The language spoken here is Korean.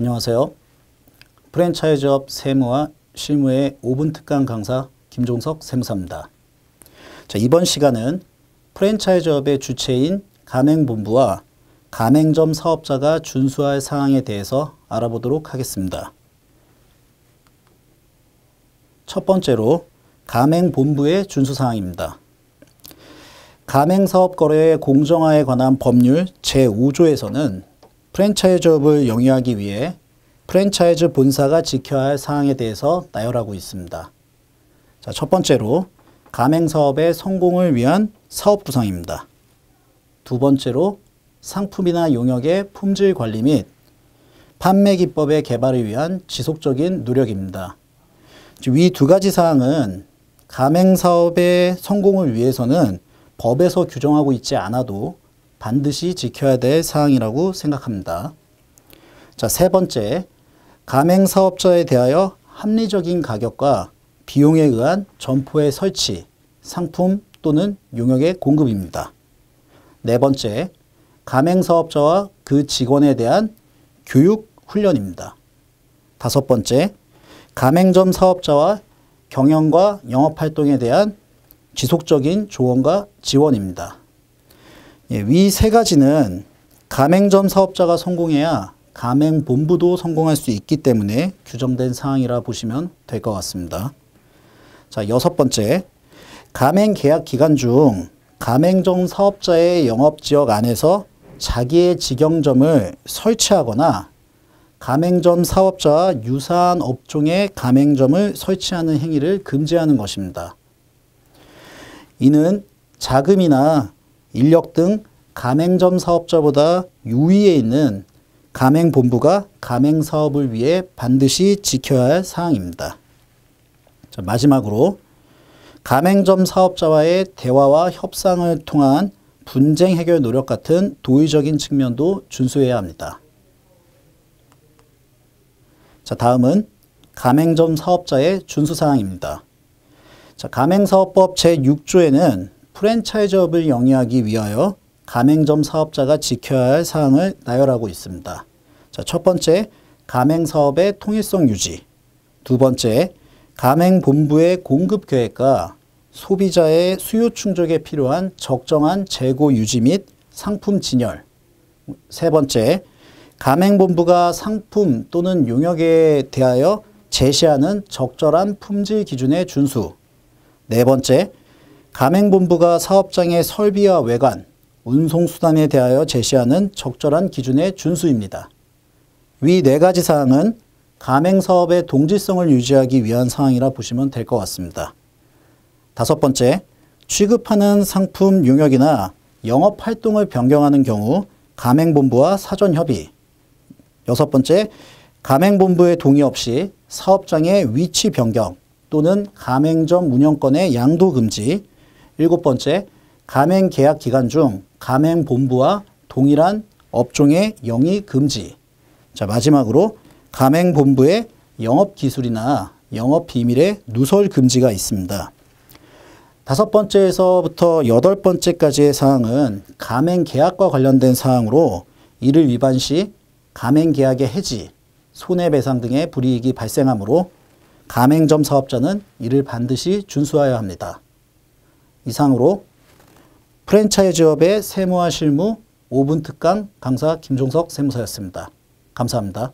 안녕하세요. 프랜차이즈업 세무와 실무의 5분 특강 강사 김종석 세무사입니다. 자, 이번 시간은 프랜차이즈업의 주체인 가맹본부와 가맹점 사업자가 준수할 사항에 대해서 알아보도록 하겠습니다. 첫 번째로 가맹본부의 준수사항입니다. 가맹사업거래의 공정화에 관한 법률 제5조에서는 프랜차이즈업을 영위하기 위해 프랜차이즈 본사가 지켜야 할 사항에 대해서 나열하고 있습니다. 자, 첫 번째로 가맹사업의 성공을 위한 사업 구상입니다. 두 번째로 상품이나 용역의 품질 관리 및 판매 기법의 개발을 위한 지속적인 노력입니다. 위두 가지 사항은 가맹사업의 성공을 위해서는 법에서 규정하고 있지 않아도 반드시 지켜야 될 사항이라고 생각합니다. 자, 세 번째, 가맹사업자에 대하여 합리적인 가격과 비용에 의한 점포의 설치, 상품 또는 용역의 공급입니다. 네 번째, 가맹사업자와 그 직원에 대한 교육 훈련입니다. 다섯 번째, 가맹점 사업자와 경영과 영업활동에 대한 지속적인 조언과 지원입니다. 예, 위세 가지는 가맹점 사업자가 성공해야 가맹본부도 성공할 수 있기 때문에 규정된 사항이라 보시면 될 것 같습니다. 자, 여섯 번째. 가맹 계약 기간 중 가맹점 사업자의 영업지역 안에서 자기의 직영점을 설치하거나 가맹점 사업자와 유사한 업종의 가맹점을 설치하는 행위를 금지하는 것입니다. 이는 자금이나 인력 등 가맹점 사업자보다 유위에 있는 가맹본부가 가맹사업을 위해 반드시 지켜야 할 사항입니다. 자, 마지막으로 가맹점 사업자와의 대화와 협상을 통한 분쟁 해결 노력 같은 도의적인 측면도 준수해야 합니다. 자, 다음은 가맹점 사업자의 준수사항입니다. 자, 가맹사업법 제6조에는 프랜차이즈업을 영위하기 위하여 가맹점 사업자가 지켜야 할 사항을 나열하고 있습니다. 자, 첫 번째, 가맹사업의 통일성 유지. 두 번째, 가맹본부의 공급 계획과 소비자의 수요 충족에 필요한 적정한 재고 유지 및 상품 진열. 세 번째, 가맹본부가 상품 또는 용역에 대하여 제시하는 적절한 품질 기준의 준수. 네 번째, 가맹본부가 사업장의 설비와 외관, 운송수단에 대하여 제시하는 적절한 기준의 준수입니다. 위 네 가지 사항은 가맹사업의 동질성을 유지하기 위한 사항이라 보시면 될 것 같습니다. 다섯 번째, 취급하는 상품 용역이나 영업활동을 변경하는 경우 가맹본부와 사전 협의. 여섯 번째, 가맹본부의 동의 없이 사업장의 위치 변경 또는 가맹점 운영권의 양도 금지. 일곱 번째, 가맹 계약 기간 중 가맹 본부와 동일한 업종의 영위 금지. 자, 마지막으로 가맹 본부의 영업 기술이나 영업 비밀의 누설 금지가 있습니다. 다섯 번째에서부터 여덟 번째까지의 사항은 가맹 계약과 관련된 사항으로 이를 위반 시 가맹 계약의 해지, 손해배상 등의 불이익이 발생하므로 가맹점 사업자는 이를 반드시 준수하여야 합니다. 이상으로 프랜차이즈업의 세무와 실무 5분 특강 강사 김종석 세무사였습니다. 감사합니다.